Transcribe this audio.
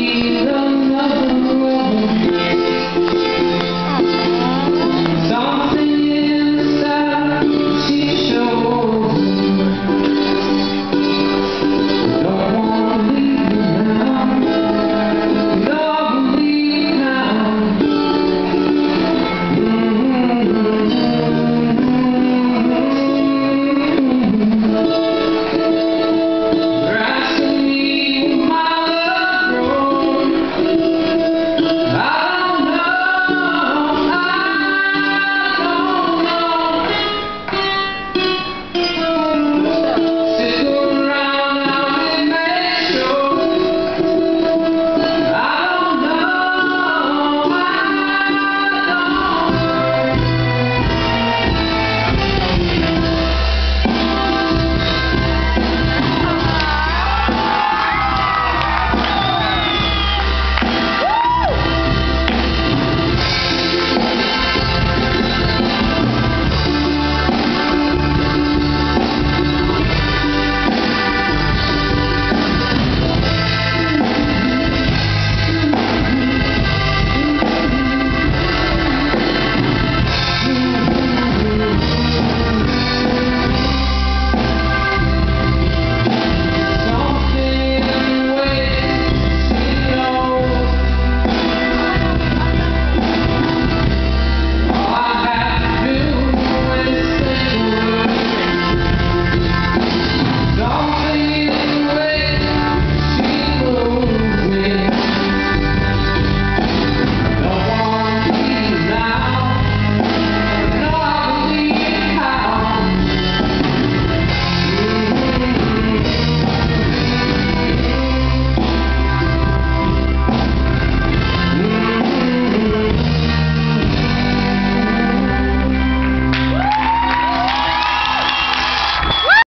need